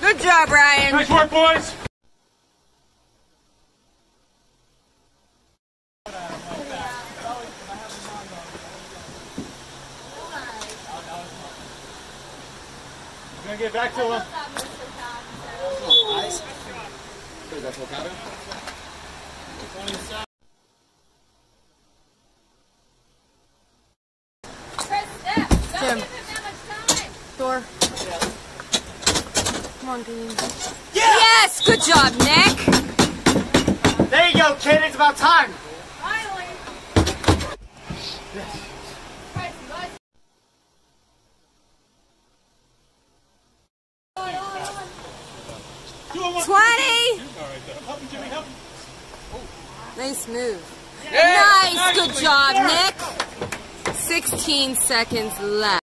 Good job, Ryan. Nice work, boys. Gonna get back to him. Nice. What is that, avocado? Jim. Door. Come on, Dean. Yes! Good job, Nick. There you go, kid. It's about time. Twenty. Nice move. Nice. Good job, Nick. 16 seconds left.